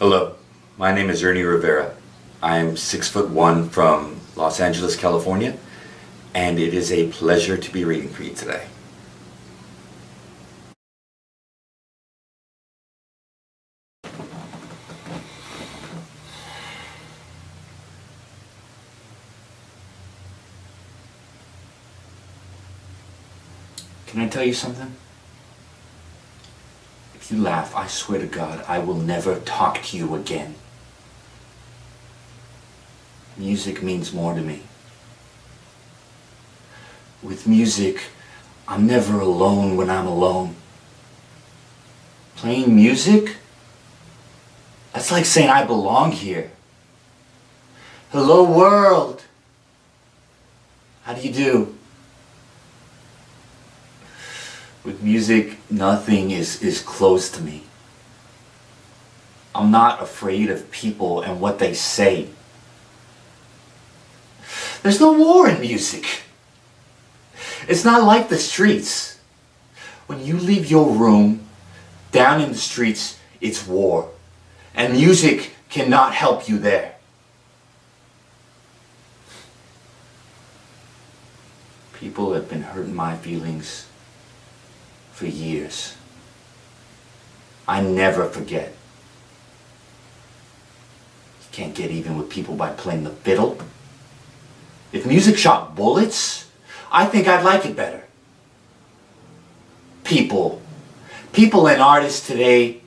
Hello, my name is Ernie Rivera. I'm six foot one from Los Angeles, California, and it is a pleasure to be reading for you today. Can I tell you something? You laugh, I swear to God, I will never talk to you again. Music means more to me. With music, I'm never alone when I'm alone. Playing music? That's like saying I belong here. Hello world! How do you do? With music, nothing is, is close to me. I'm not afraid of people and what they say. There's no war in music. It's not like the streets. When you leave your room, down in the streets, it's war. And music cannot help you there. People have been hurting my feelings for years. I never forget. You can't get even with people by playing the fiddle. If music shot bullets, I think I'd like it better. People, people and artists today,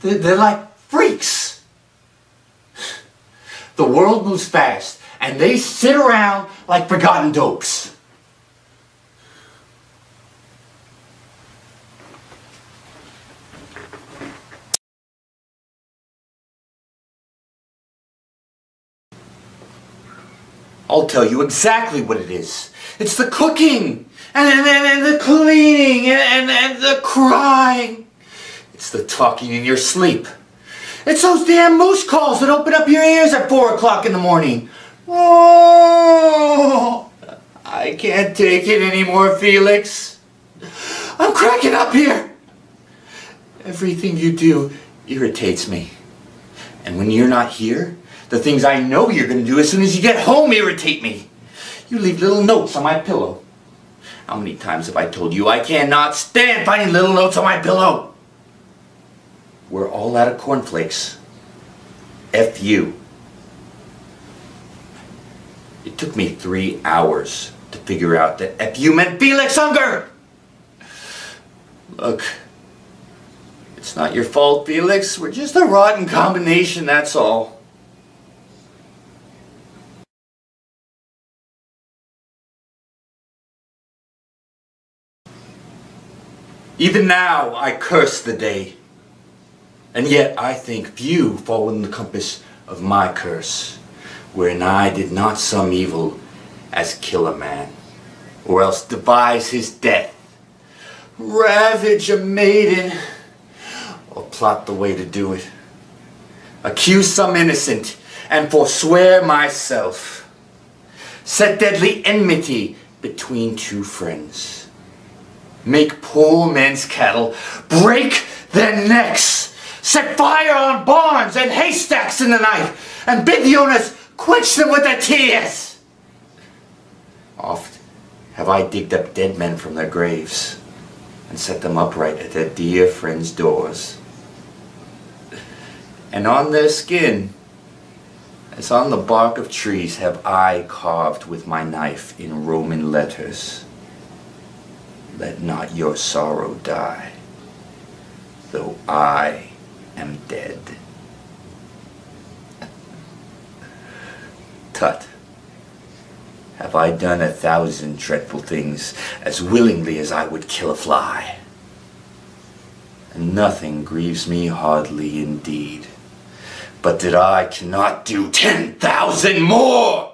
they're, they're like freaks. The world moves fast, and they sit around like forgotten dopes. I'll tell you exactly what it is. It's the cooking, and, and, and the cleaning, and, and, and the crying. It's the talking in your sleep. It's those damn moose calls that open up your ears at 4 o'clock in the morning. Oh, I can't take it anymore, Felix. I'm cracking up here. Everything you do irritates me. And when you're not here, the things I know you're going to do as soon as you get home irritate me. You leave little notes on my pillow. How many times have I told you I cannot stand finding little notes on my pillow? We're all out of cornflakes. F you. It took me three hours to figure out that F you meant Felix Unger! Look, it's not your fault, Felix. We're just a rotten combination, that's all. Even now I curse the day, and yet I think few fall in the compass of my curse, wherein I did not some evil as kill a man, or else devise his death, ravage a maiden, or plot the way to do it, accuse some innocent, and forswear myself, set deadly enmity between two friends make poor men's cattle, break their necks, set fire on barns and haystacks in the night, and bid the owners quench them with their tears. Oft have I digged up dead men from their graves and set them upright at their dear friends' doors. And on their skin, as on the bark of trees, have I carved with my knife in Roman letters let not your sorrow die, though I am dead. Tut, have I done a thousand dreadful things as willingly as I would kill a fly? And nothing grieves me hardly indeed, but that I cannot do ten thousand more!